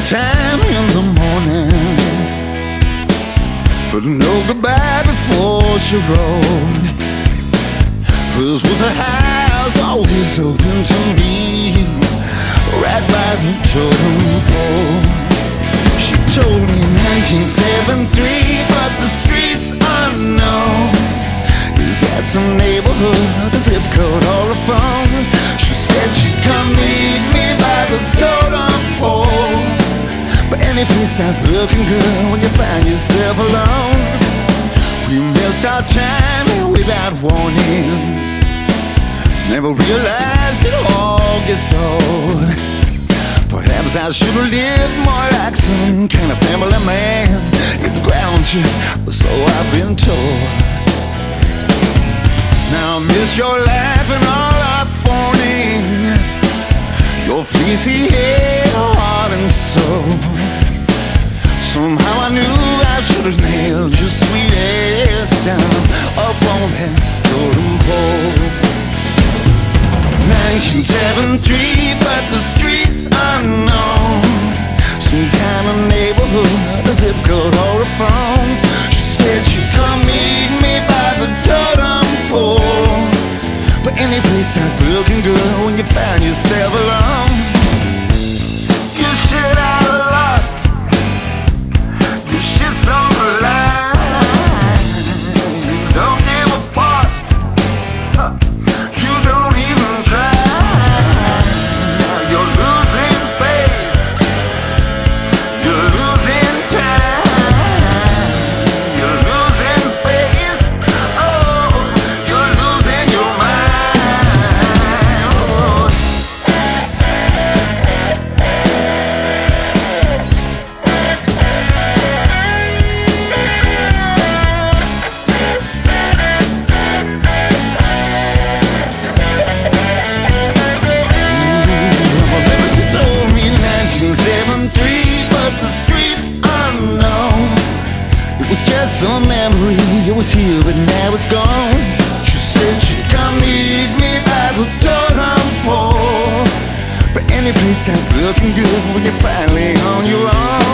the time in the morning. But no goodbye before she rolled This was a house always open to me. Right by the totem pole. She told me 1973 But the streets unknown Is that some neighborhood, a zip code or a phone? But any place starts looking good when you find yourself alone. We missed our time without warning. Never realized it all gets old. Perhaps I should lived more like some kind of family man. It grounds you, so I've been told. Now I miss your laugh and all our phoning Your fleecy hair, heart and soul Somehow I knew I should have nailed your sweet ass down Up on that totem pole 1973, but the streets unknown Some kind of neighborhood, a zip code or a phone. She said she'd come meet me by the totem pole. But any place starts looking good when you find yourself that's looking good when you're finally on your own.